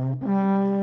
Mm-hmm.